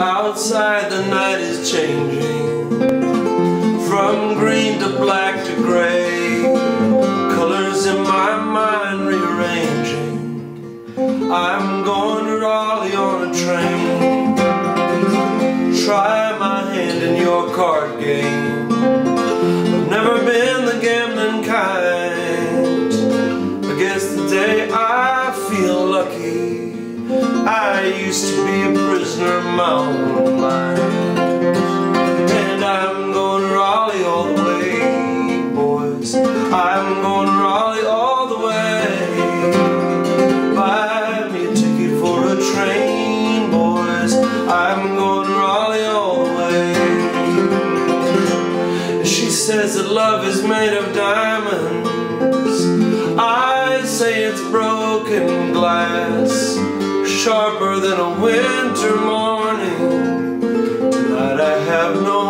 Outside the night is changing. From green to black to gray. Colors in my mind rearranging. I'm going to Raleigh on a train And I'm going Raleigh all the way, boys. I'm going Raleigh all the way. Buy me a ticket for a train, boys. I'm going Raleigh all the way. She says that love is made of diamonds. I say it's broken glass sharper than a winter morning. Have no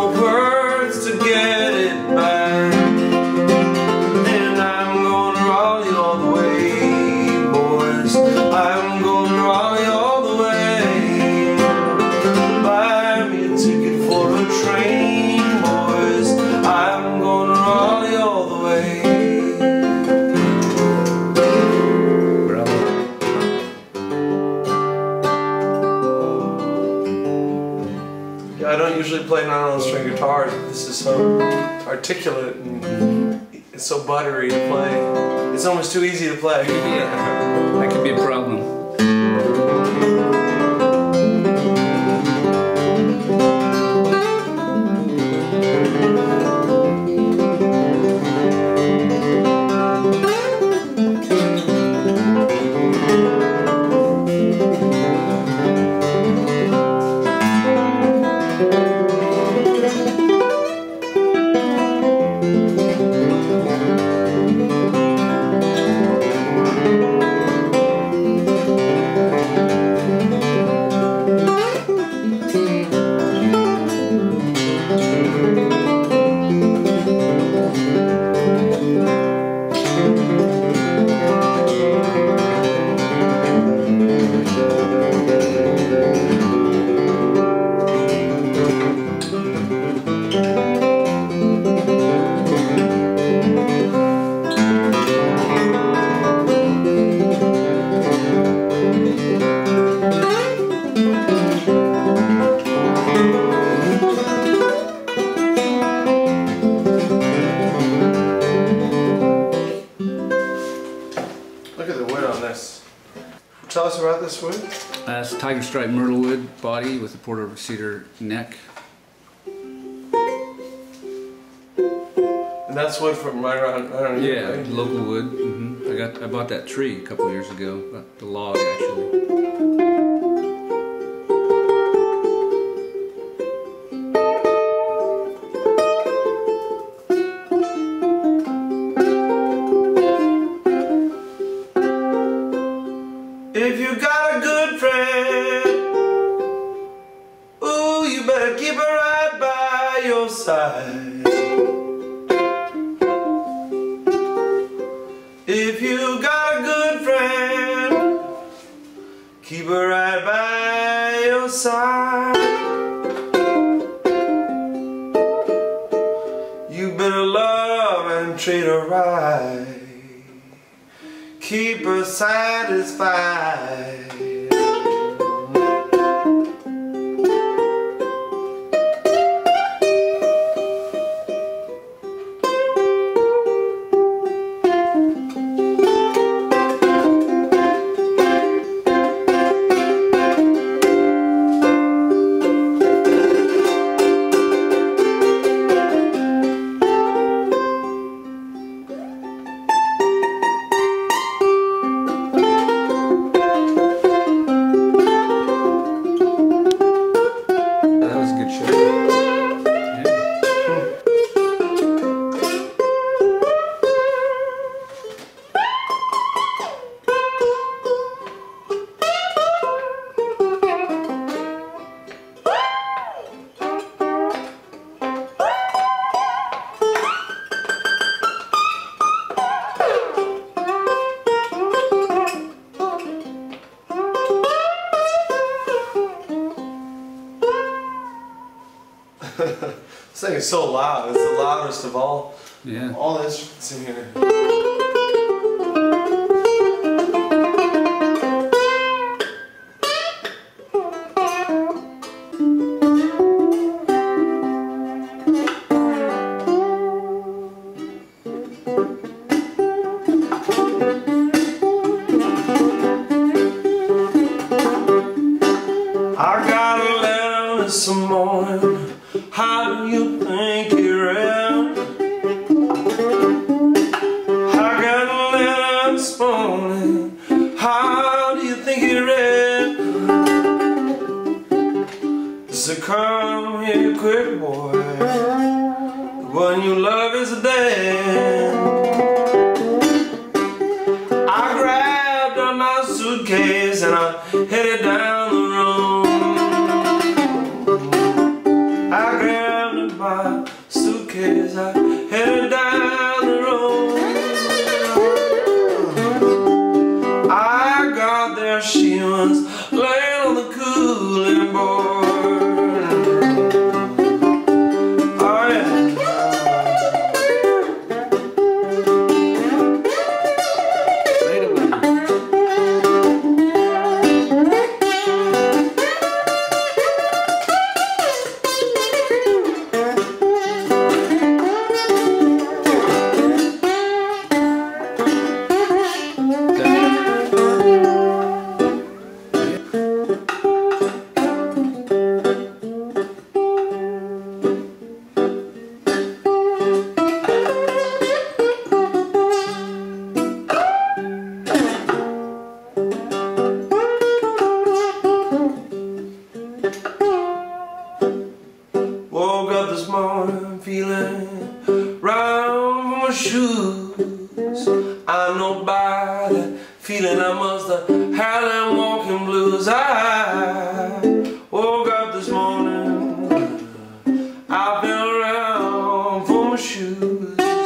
usually play nylon string uh-huh. guitars. but This is so articulate and it's so buttery to play. It's almost too easy to play. Yeah, that could be a problem. Us about this wood. That's tiger stripe myrtle wood body with a Port Orford cedar neck. And that's wood from right around, I don't know. Yeah, local wood. hmm I got I bought that tree a couple years ago. uh, The log actually. You got a good friend, keep her right by your side. You better love and treat her right. Keep her satisfied. So loud. It's the loudest of all Yeah. all instruments in here. This morning. How do you think it read? So come here quick, boy. The one you love is dead. I grabbed up my suitcase and I headed down the road. Was laying on the cooling board. Morning feeling round my shoes. I know by that feeling I must have had them walking blues. I woke up this morning, I've been around for my shoes.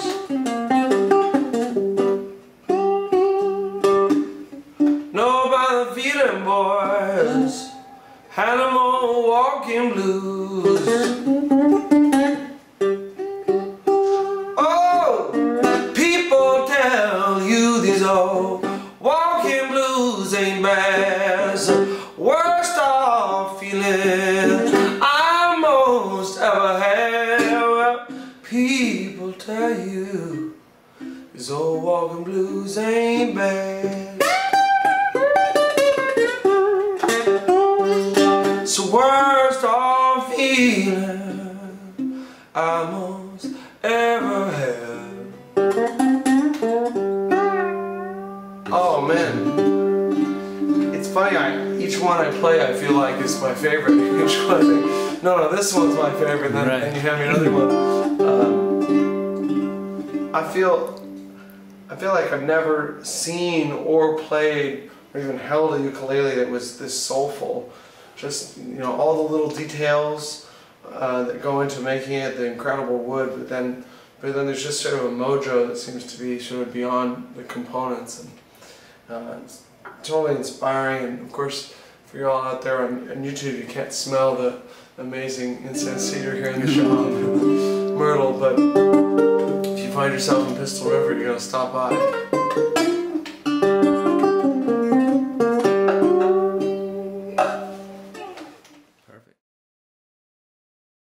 Bad. It's the worst off feeling I most ever had. Oh man, it's funny. I each one I play, I feel like is my favorite. Each one, I think, no, no, this one's my favorite. Then, Right. then you have me another one. Um, I feel, I feel like I've never seen or played or even held a ukulele that was this soulful. Just you know, all the little details uh, that go into making it, the incredible wood, but then, but then there's just sort of a mojo that seems to be sort of beyond the components, and uh, it's totally inspiring. And of course, for you all out there on, on YouTube, you can't smell the amazing incense cedar here in the shop, Myrtle, but find yourself in Pistol River, you're gonna stop by.